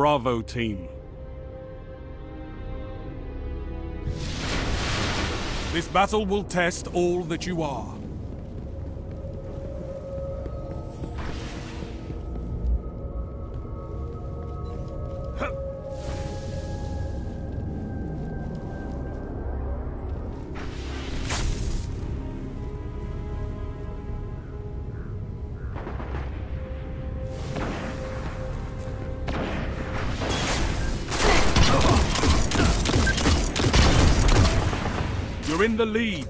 Bravo team. This battle will test all that you are. We're in the lead.